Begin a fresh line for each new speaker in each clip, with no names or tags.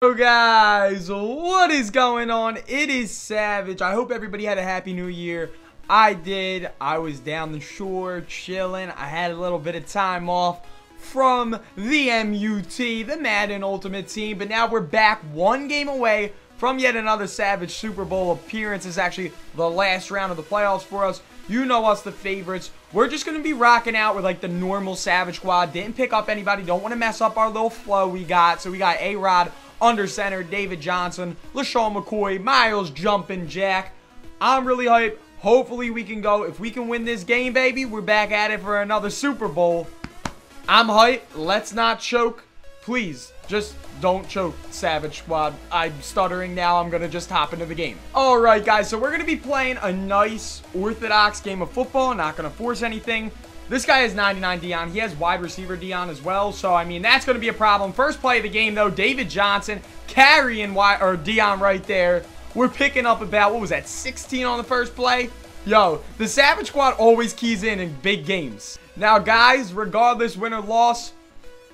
So guys, what is going on? It is Savage. I hope everybody had a happy new year. I did. I was down the shore chilling. I had a little bit of time off from the MUT, the Madden Ultimate Team, but now we're back one game away from yet another Savage Super Bowl appearance. It's actually the last round of the playoffs for us. You know us, the favorites. We're just going to be rocking out with like the normal Savage squad. Didn't pick up anybody. Don't want to mess up our little flow we got. So we got A-Rod, under center, David Johnson, LeSean McCoy, Myles Jumping Jack. I'm really hyped. Hopefully we can go. If we can win this game, baby, we're back at it for another Super Bowl. I'm hyped. Let's not choke. Please, just don't choke, Savage Squad. I'm stuttering now. I'm going to just hop into the game. All right, guys. So we're going to be playing a nice, orthodox game of football. Not going to force anything. This guy has 99 Deion. He has wide receiver Deion as well. So, I mean, that's going to be a problem. First play of the game, though, David Johnson carrying wide, or Deion right there. We're picking up about, what was that, 16 on the first play? Yo, the Savage Squad always keys in in big games. Now, guys, regardless win or loss,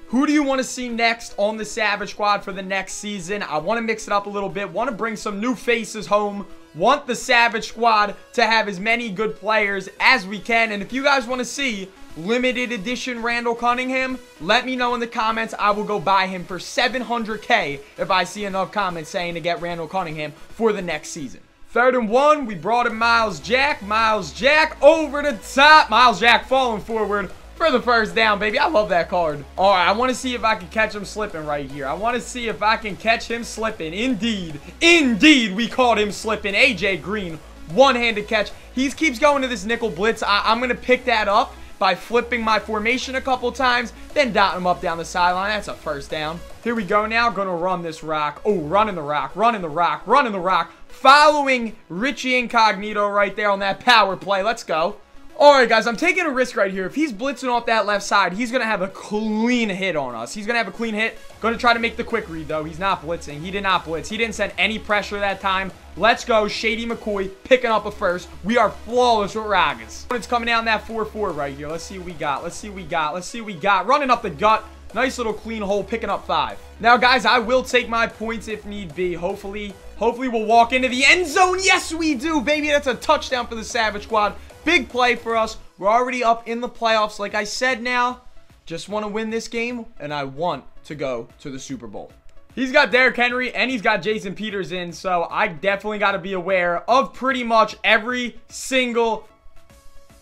who do you want to see next on the Savage Squad for the next season? I want to mix it up a little bit. Want to bring some new faces home. Want the Savage Squad to have as many good players as we can. And if you guys want to see limited edition Randall Cunningham, let me know in the comments. I will go buy him for 700k if I see enough comments saying to get Randall Cunningham for the next season. Third and one, we brought in Myles Jack. Myles Jack over the top. Myles Jack falling forward for the first down, baby. I love that card. All right, I want to see if I can catch him slipping right here. I want to see if I can catch him slipping. Indeed, indeed, we caught him slipping. AJ Green, one-handed catch. He keeps going to this nickel blitz. I am going to pick that up by flipping my formation a couple times, then dotting him up down the sideline. That's a first down. Here we go now. To run this rock. Oh, running the rock, running the rock, running the rock. Following Richie Incognito right there on that power play. Let's go. Alright guys, I'm taking a risk right here. If he's blitzing off that left side, he's going to have a clean hit on us. He's going to have a clean hit. Going to try to make the quick read though. He's not blitzing. He did not blitz. He didn't send any pressure that time. Let's go. Shady McCoy picking up a first. We are flawless with Ragas. It's coming down that 4-4 right here. Let's see what we got. Let's see what we got. Let's see what we got. Running up the gut. Nice little clean hole, picking up five. Now, guys, I will take my points if need be. Hopefully, hopefully we'll walk into the end zone. Yes, we do, baby. That's a touchdown for the Savage Squad. Big play for us. We're already up in the playoffs. Like I said now, just want to win this game, and I want to go to the Super Bowl. He's got Derrick Henry, and he's got Jason Peters in, so I definitely got to be aware of pretty much every single...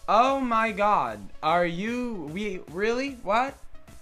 Oh my god. Are you... We... Really? What?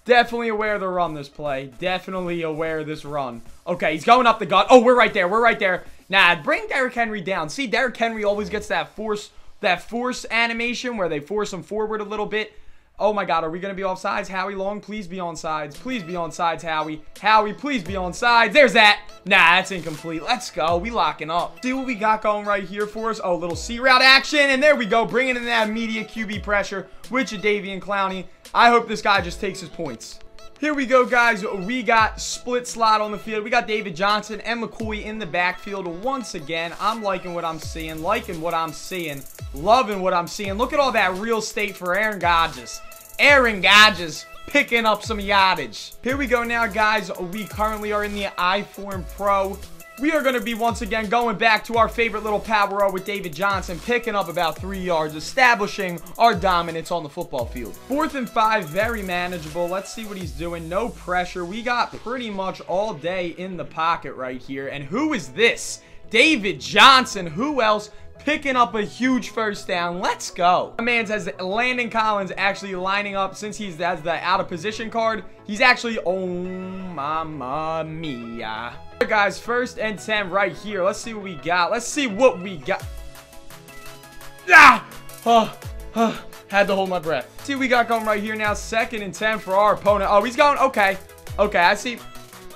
Definitely aware of the run this play. Definitely aware of this run. Okay, he's going up the gut. Oh, we're right there. We're right there. Nah, bring Derrick Henry down. See, Derrick Henry always gets that force that force animation where they force him forward a little bit. Oh my god, are we going to be off sides? Howie Long, please be on sides. Please be on sides, Howie. Howie, please be on sides. There's that. Nah, that's incomplete. Let's go. We locking up. See what we got going right here for us? Oh, little C route action. And there we go. Bringing in that immediate QB pressure with Jadeveon Clowney. I hope this guy just takes his points. Here we go, guys. We got split slot on the field. We got David Johnson and McCoy in the backfield once again. I'm liking what I'm seeing, liking what I'm seeing, loving what I'm seeing. Look at all that real estate for Aaron Godges. Aaron Godges picking up some yardage. Here we go now, guys. We currently are in the iForm Pro we are going to be once again going back to our favorite little power with David Johnson, picking up about three yards, establishing our dominance on the football field. Fourth and five, very manageable. Let's see what he's doing. No pressure. We got pretty much all day in the pocket right here. And who is this? David Johnson. Who else? Picking up a huge first down. Let's go. My man says Landon Collins actually lining up since he's has the out of position card. He's actually, oh, mama mia guys, first and 10 right here. Let's see what we got. Let's see what we got. Ah! Oh, oh, had to hold my breath. See we got going right here now. Second and 10 for our opponent. Oh, he's going. Okay. Okay, I see.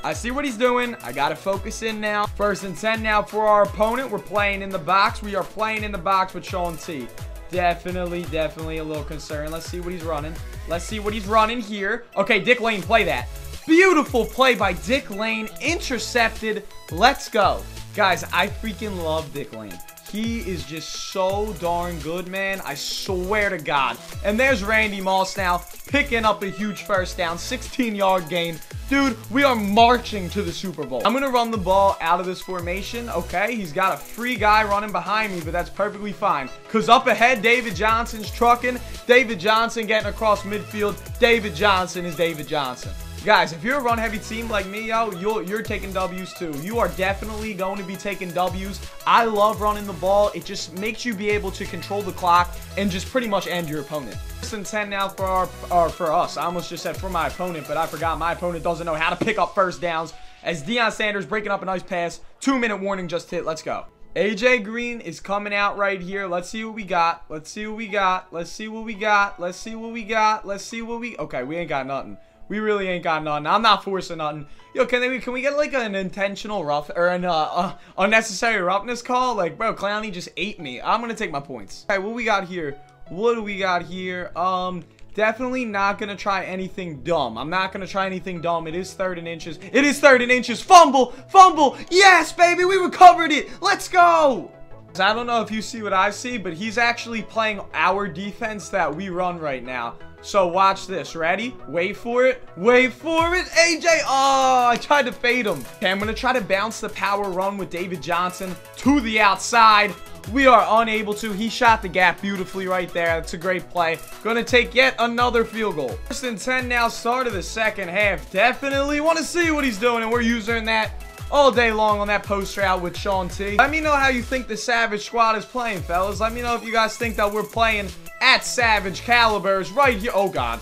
I see what he's doing. I got to focus in now. First and 10 now for our opponent. We're playing in the box. We are playing in the box with Shaun T. Definitely, definitely a little concerned. Let's see what he's running. Let's see what he's running here. Okay, Dick Lane, play that. Beautiful play by Dick Lane. Intercepted. Let's go. Guys, I freaking love Dick Lane. He is just so darn good, man. I swear to God. And there's Randy Moss now picking up a huge first down, 16-yard gain. Dude, we are marching to the Super Bowl. I'm going to run the ball out of this formation, okay? He's got a free guy running behind me, but that's perfectly fine. Because up ahead, David Johnson's trucking. David Johnson getting across midfield. David Johnson is David Johnson. Guys, if you're a run-heavy team like me, yo, you're, you're taking W's too. You are definitely going to be taking W's. I love running the ball. It just makes you be able to control the clock and just pretty much end your opponent. First and 10 now for our, or for us. I almost just said for my opponent, but I forgot my opponent doesn't know how to pick up first downs. As Deion Sanders breaking up a nice pass. Two-minute warning just hit. Let's go. AJ Green is coming out right here. Let's see what we got. Let's see what we got. Let's see what we got. Let's see what we got. Let's see what we... Okay, we ain't got nothing. We really ain't got nothing. I'm not forcing nothing. Yo, can we can we get like an intentional rough or an uh, uh, unnecessary roughness call? Like, bro, Clowney just ate me. I'm gonna take my points. All right, what we got here? What do we got here? Um, definitely not gonna try anything dumb. I'm not gonna try anything dumb. It is third and inches. It is third and inches. Fumble, fumble. Yes, baby, we recovered it. Let's go. I don't know if you see what I see, but he's actually playing our defense that we run right now. So watch this. Ready? Wait for it. Wait for it. AJ. Oh, I tried to fade him. Okay, I'm going to try to bounce the power run with David Johnson to the outside. We are unable to. He shot the gap beautifully right there. That's a great play. Going to take yet another field goal. First and 10 now. Start of the second half. Definitely want to see what he's doing, and we're using that all day long on that poster out with Shaun T. Let me know how you think the Savage Squad is playing, fellas. Let me know if you guys think that we're playing at Savage Calibers right here. Oh, God.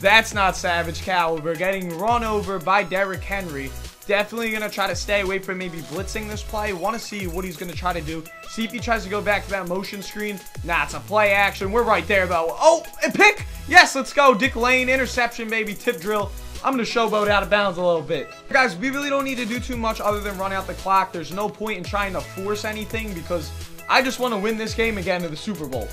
That's not Savage Caliber. Getting run over by Derrick Henry. Definitely going to try to stay away from maybe blitzing this play. Want to see what he's going to try to do. See if he tries to go back to that motion screen. Nah, it's a play action. We're right there, though. Oh, and pick. Yes, let's go. Dick Lane, interception, baby. Tip drill. I'm going to showboat out of bounds a little bit. Guys, we really don't need to do too much other than run out the clock. There's no point in trying to force anything because I just want to win this game and get into the Super Bowl.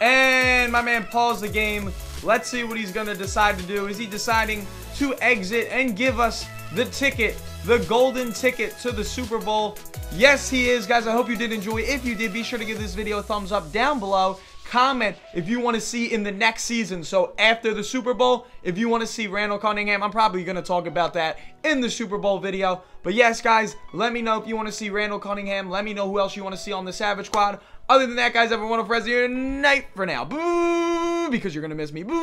And my man paused the game. Let's see what he's going to decide to do. Is he deciding to exit and give us the ticket, the golden ticket to the Super Bowl? Yes, he is. Guys, I hope you did enjoy. If you did, be sure to give this video a thumbs up down below. Comment if you want to see in the next season. So after the Super Bowl, if you want to see Randall Cunningham, I'm probably going to talk about that in the Super Bowl video. But yes, guys, let me know if you want to see Randall Cunningham. Let me know who else you want to see on the Savage Squad. Other than that, guys, wonderful rest of your night for now. Boo! Because you're going to miss me. Boo!